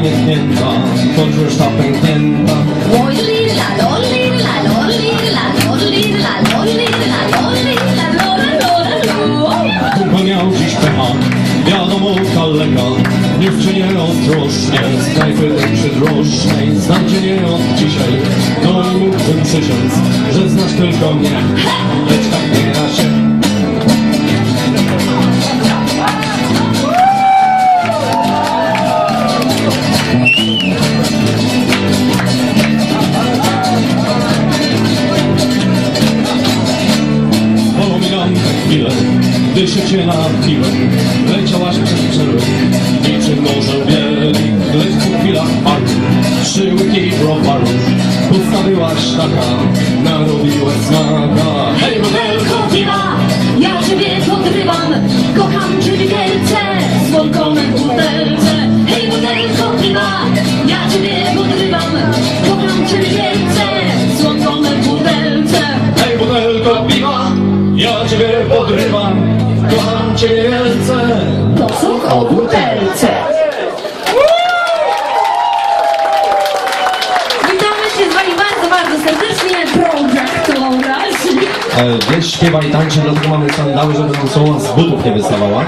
uśmiechnięta, choć już ta pęknięta. Miał dziś pecha, wiadomo kaleka, dziewczynie ostrożnie, z knajpy przydrożnej, znam cię nie od dzisiaj, no i mógłbym przysiąc, że znasz tylko mnie, lecz tak nie da się. Chwilę, gdy się cię napiłem, leciałaś przez przerwy, niczym może bieli, lecz po chwilach parku, trzy łyki browaru, postawiłaś taka, To są o butelce. Witamy się z wami bardzo, bardzo serdecznie, projektorazi. E, Wiesz, śpiewa i tańczy, dlatego mamy sandały, żeby nam soła z butów nie wystawała.